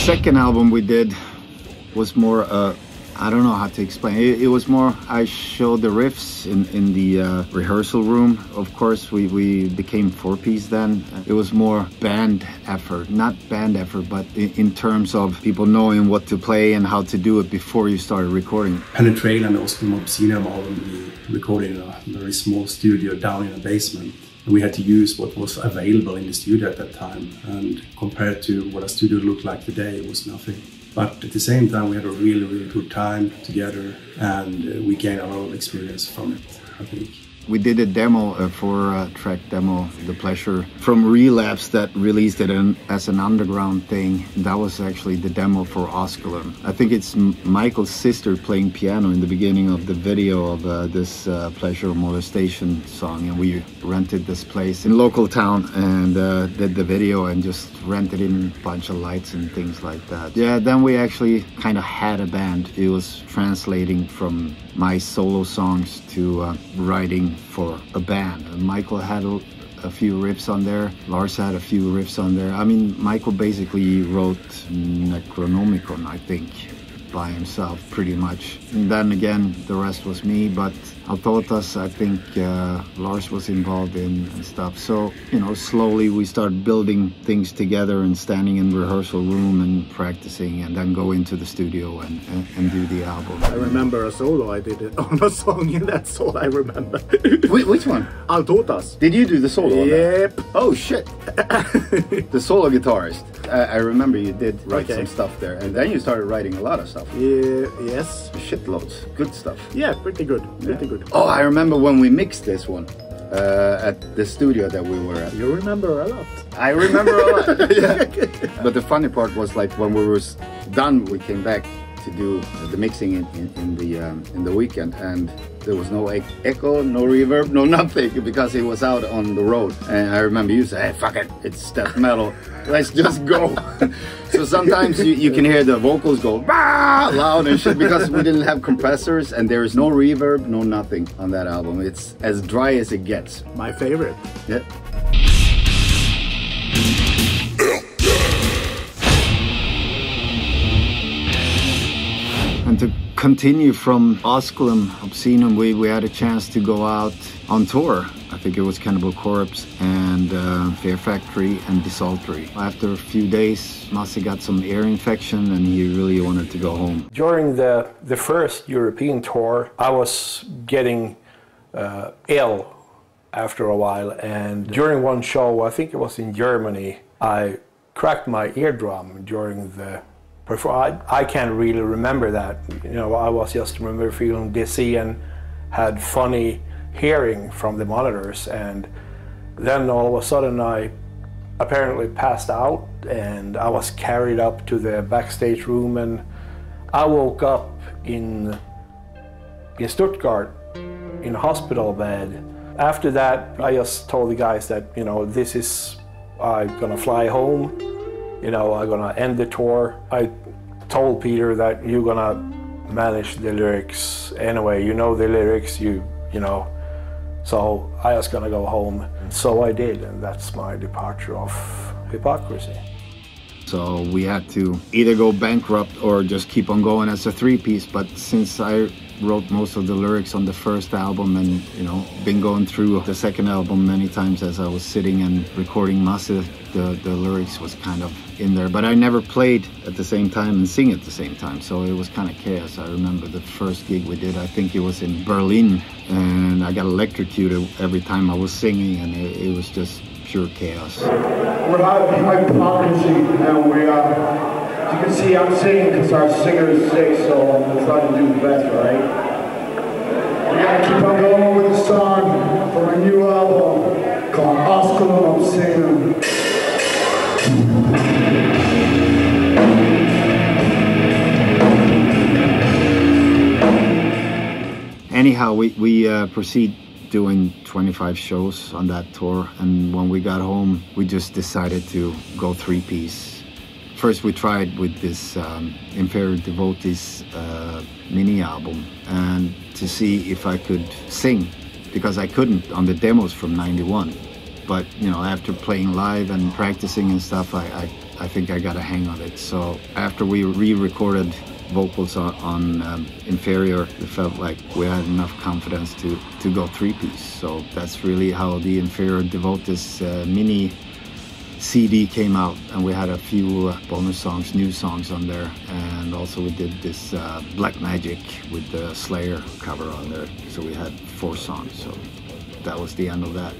second album we did was more uh, I don't know how to explain. It, it was more I showed the riffs in in the uh, rehearsal room. Of course, we we became four piece then. It was more band effort, not band effort, but in, in terms of people knowing what to play and how to do it before you started recording. Penetralia och Osculum Obscenum-album we recorded in a very small studio down in a basement. We had to use what was available in the studio at that time and compared to what a studio looked like today it was nothing but at the same time, we had a really, really good time together and uh, we gained a lot of experience from it, I think. We did a demo for a track demo, The Pleasure, from Relapse that released it in, as an underground thing. That was actually the demo for Osculum. I think it's Mikael's sister playing piano in the beginning of the video of uh, this uh, Pleasure Molestation song. And we rented this place in local town and uh, did the video and just rented in a bunch of lights and things like that. Yeah, then we actually kind of had a band. It was translating from my solo songs to uh, writing for a band. And Mikael had a, a, few riffs on there. Lars had a few riffs on there. I mean, Mikael basically wrote Necronomicon, I think, by himself pretty much. And then again, the rest was me, but Althotas, I think uh, Lars was involved in and stuff. So, you know, slowly we start building things together and standing in rehearsal room and practicing and then go into the studio and, and, and do the album. I remember a solo I did it on a song and that's all I remember. which one? Althotas. Did you do the solo Yep. Oh shit. the solo guitarist. I, I, remember you did write okay. some stuff there and then you started writing a lot of stuff. Yeah, yes. Shitloads. Good stuff. Yeah, pretty good. Pretty yeah. good. Oh, I remember when we mixed this one uh, at the studio that we were at. You remember a lot. I remember a lot. yeah. But the funny part was like when we were done, we came back to do the mixing in, in, in the um, in the weekend, and there was no echo, no reverb, no nothing because it was out on the road. And I remember you said, "Hey, fuck it, it's death metal. Let's just go." so sometimes you, you, can hear the vocals go bah! loud and shit because we didn't have compressors and there is no reverb, no nothing on that album. It's as dry as it gets. My favorite. Yeah. And to continue from Osculum, Obscenum, we, we had a chance to go out on tour. I think it was Cannibal Corpse and uh, Fear Factory and Desultory. After a few days, Masse got some ear infection and he really wanted to go home. During the, the first European tour, I was getting uh, ill after a while and during one show, I think it was in Germany, I cracked my eardrum during the I, I can't really remember that. You know, I was just remember feeling dizzy and had funny hearing from the monitors and then all of a sudden I apparently passed out and I was carried up to the backstage room and I woke up in in Stuttgart in a hospital bed. After that I just told the guys that, you know, this is I'm gonna fly home you know, I'm gonna end the tour. I told Peter that you're gonna manage the lyrics anyway. You know the lyrics, you you know. So I was gonna go home. So I did, and that's my departure of hypocrisy. So we had to either go bankrupt or just keep on going as a three piece. But since I wrote most of the lyrics on the first album and, you know, been going through the second album many times as I was sitting and recording Masse, the, the lyrics was kind of in there. But I never played at the same time and sing at the same time. So it was kind of chaos. I remember the first gig we did, I think it was in Berlin. And I got electrocuted every time I was singing and it, it was just pure chaos. We're hypocrisy and we are, you can see I'm singing because our singer is sick, so I'm trying to do the best, right? We gotta keep on going with the song from a new album called Osculum Obscenum. Anyhow, we, we uh, proceed doing 25 shows on that tour and when we got home we just decided to go three piece first we tried with this um, Inferior Devoties uh, mini album and to see if i could sing because i couldn't on the demos from 91 but you know after playing live and practicing and stuff i, I, I think I got a hang of it. So after we re-recorded vocals on, on um, Inferior, it felt like we had enough confidence to, to go three-piece. So that's really how the Inferior Devoties uh, mini CD came out and we had a few bonus songs, new songs on there. And also we did this uh, Black Magic with the Slayer cover on there. So we had four songs. So that was the end of that.